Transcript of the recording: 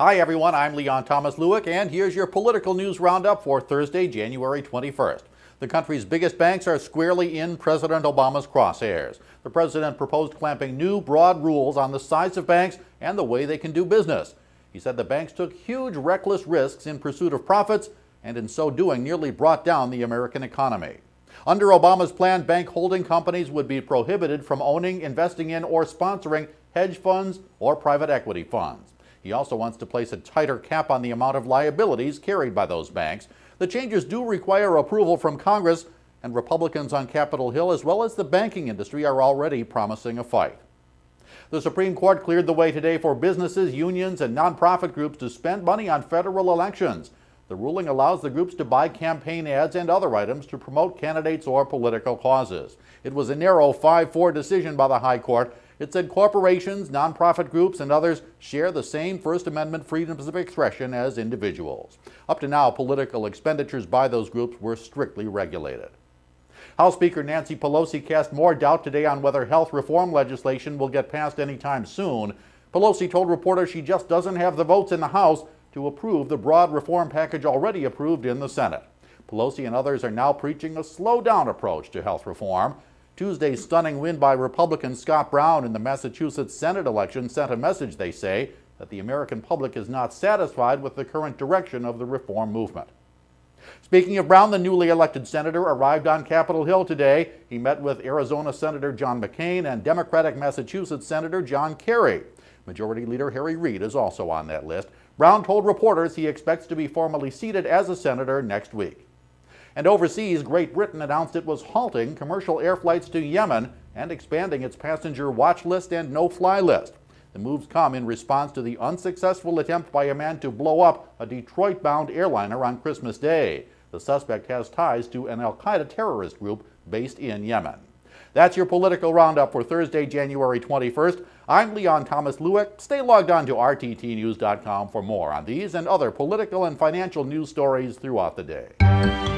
Hi, everyone. I'm Leon Thomas Lewick, and here's your political news roundup for Thursday, January 21st. The country's biggest banks are squarely in President Obama's crosshairs. The president proposed clamping new broad rules on the size of banks and the way they can do business. He said the banks took huge reckless risks in pursuit of profits and in so doing nearly brought down the American economy. Under Obama's plan, bank holding companies would be prohibited from owning, investing in, or sponsoring hedge funds or private equity funds. He also wants to place a tighter cap on the amount of liabilities carried by those banks. The changes do require approval from Congress, and Republicans on Capitol Hill, as well as the banking industry, are already promising a fight. The Supreme Court cleared the way today for businesses, unions, and nonprofit groups to spend money on federal elections. The ruling allows the groups to buy campaign ads and other items to promote candidates or political causes. It was a narrow 5 4 decision by the High Court it said corporations, nonprofit groups, and others share the same First Amendment freedoms of expression as individuals. Up to now, political expenditures by those groups were strictly regulated. House Speaker Nancy Pelosi cast more doubt today on whether health reform legislation will get passed anytime soon. Pelosi told reporters she just doesn't have the votes in the House to approve the broad reform package already approved in the Senate. Pelosi and others are now preaching a slow down approach to health reform. Tuesday's stunning win by Republican Scott Brown in the Massachusetts Senate election sent a message, they say, that the American public is not satisfied with the current direction of the reform movement. Speaking of Brown, the newly elected senator arrived on Capitol Hill today. He met with Arizona Senator John McCain and Democratic Massachusetts Senator John Kerry. Majority Leader Harry Reid is also on that list. Brown told reporters he expects to be formally seated as a senator next week. And overseas, Great Britain announced it was halting commercial air flights to Yemen and expanding its passenger watch list and no-fly list. The moves come in response to the unsuccessful attempt by a man to blow up a Detroit-bound airliner on Christmas Day. The suspect has ties to an al-Qaeda terrorist group based in Yemen. That's your political roundup for Thursday, January 21st. I'm Leon Thomas Lewick. Stay logged on to RTTnews.com for more on these and other political and financial news stories throughout the day.